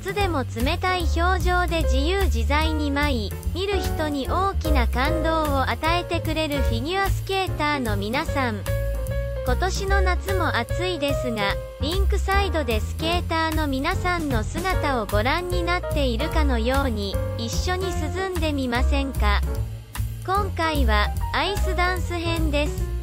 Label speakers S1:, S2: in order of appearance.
S1: 夏でも冷たい表情で自由自在に舞い見る人に大きな感動を与えてくれるフィギュアスケーターの皆さん。今年の夏も暑いですがリンクサイドでスケーターの皆さんの姿をご覧になっているかのように一緒に涼んでみませんか？今回はアイスダンス編です。